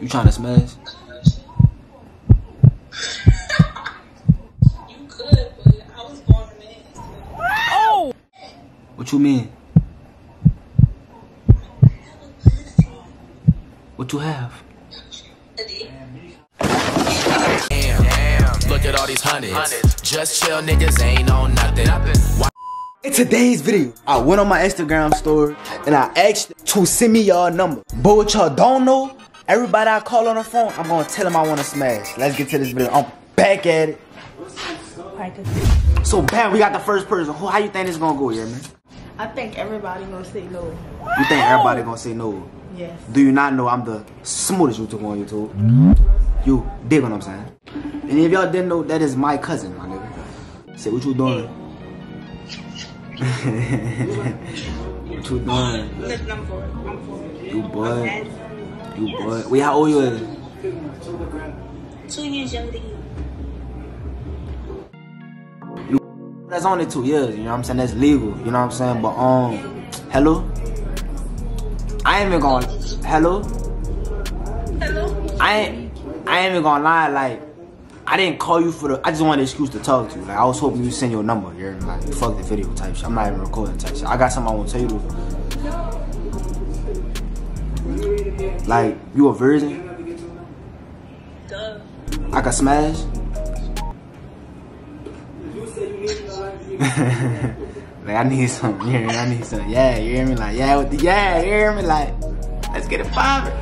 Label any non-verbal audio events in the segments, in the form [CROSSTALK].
You trying to smash? [LAUGHS] You could, but I was born a man. Oh! What you mean? What you have? A dick. Damn, damn, look at all these hundreds. Just chill, niggas ain't on nothing. Why In today's video, I went on my Instagram story and I asked to send me y'all number. But what y'all don't know, everybody I call on the phone, I'm gonna tell them I wanna smash. Let's get to this video. I'm back at it. So bam, we got the first person. Who, how you think this gonna go, yeah, man? I think everybody gonna say no. You think everybody gonna say no? Yes. Do you not know I'm the smoothest YouTuber on YouTube? You dig what I'm saying? And if y'all didn't know, that is my cousin, my nigga. Say what you doing? [LAUGHS] what you doing? Listen, I'm for it. I'm for it. You boy. You boy. Wait, how old you is? Two years younger than you. That's only two years, you know what I'm saying? That's legal, you know what I'm saying? But um hello? I ain't even gonna hello? Hello? I ain't I ain't even gonna lie, like I didn't call you for the I just wanted an excuse to talk to you. Like I was hoping you send your number, you hear me? Like fuck the video type shit. I'm not even recording type shit. I got something I wanna tell you. Like, you a virgin? Duh. I can smash? [LAUGHS] like I need some, you hear me? I need some, yeah, you hear me? Like, yeah, with the, yeah, you hear me? Like, let's get it poppin'.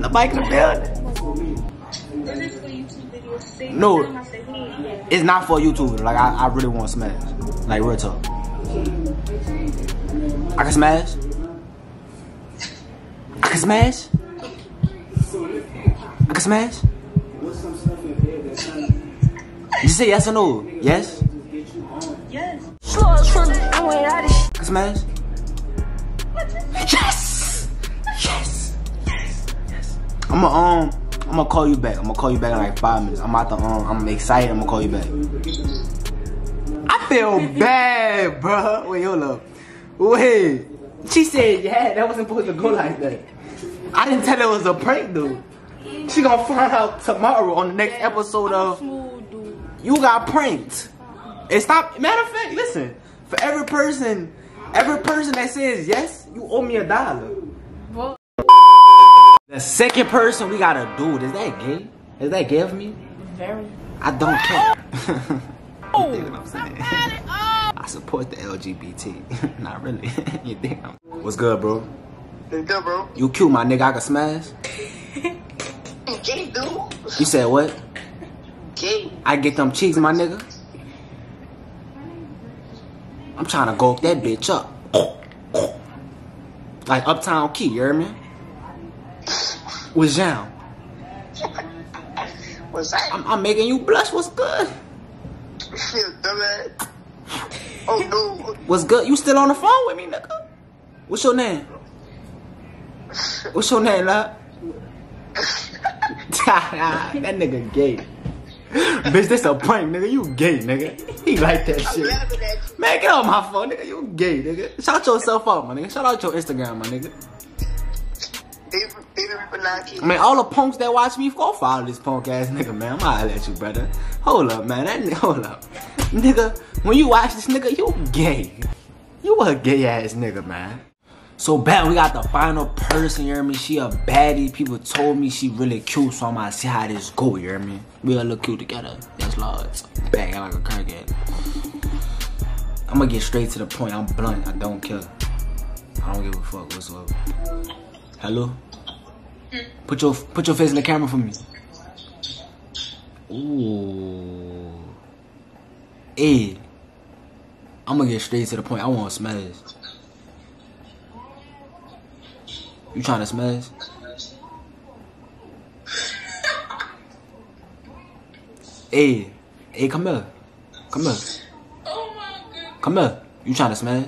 The bike in the building. Is this for YouTube videos? Say No. tell 'em I said, hey, It's not for YouTube. Like, I, I really want to smash. Like, real talk. I can smash? Can smash? I can smash? You say yes or no? Yes? Yes. I can smash? Yes! Yes! Yes! I'm gonna um, I'm gonna call you back. I'm gonna call you back in like five minutes. I'm out the um, I'm excited. I'm gonna call you back. I feel bad, bro. Wait, hold up. Wait. She said, yeah, that wasn't supposed to go like that. I didn't tell her it was a prank, dude. She gonna find out tomorrow on the next episode of You Got Pranked. And stop. Matter of fact, listen. For every person, every person that says yes, you owe me a dollar. What? The second person we got a dude. Is that gay? Is that gay of me? Very. I don't care. Oh, [LAUGHS] You what I'm saying? Oh! I support the LGBT. [LAUGHS] Not really. [LAUGHS] you think I'm... What's good, bro? It's good, bro. You cute, my nigga. I can smash. [LAUGHS] Gay, dude. You said what? Gay. I get them cheeks, my nigga. I'm trying to go that bitch up. Like Uptown Key, you hear me? With Jean. What's that? I'm, I'm making you blush. What's good? Dumbass. Oh, no. What's good? You still on the phone with me, nigga? What's your name? What's your name, love? that nigga gay. Bitch, this a prank, nigga. You gay, nigga. He like that shit. laughing at you. Man, get off my phone, nigga. You gay, nigga. Shout yourself out, my nigga. Shout out your Instagram, my nigga. I mean, all the punks that watch me, go follow this punk ass nigga, man. I'm holla at you, brother. Hold up, man. That nigga, hold up. Nigga, when you watch this nigga, you gay. You a gay ass nigga, man. So bad, we got the final person, you hear me? She a baddie. People told me she really cute, so I'm gonna see how this go, you hear me? We gonna look cute together. That's large. Bang like a crackhead. I'm gonna get straight to the point. I'm blunt. I don't care. I don't give a fuck whatsoever. Hello? Put your put your face in the camera for me. Ooh. Hey. I'm gonna get straight to the point. I want to smash. You trying to smash? [LAUGHS] hey, hey, come here. Come here. Oh my god. Come here. You trying to smash?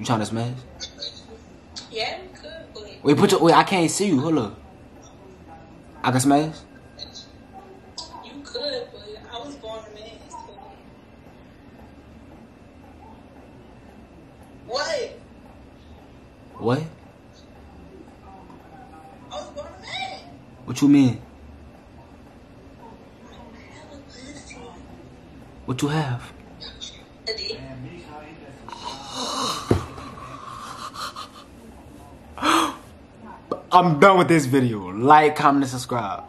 You trying to smash? Yeah, we could, but Wait, put your wait. I can't see you. Hold up. I can smash. you could, but I was born a man. So. What? What? I was born a man. What you mean? What you have? [GASPS] I'm done with this video. Like, comment, and subscribe.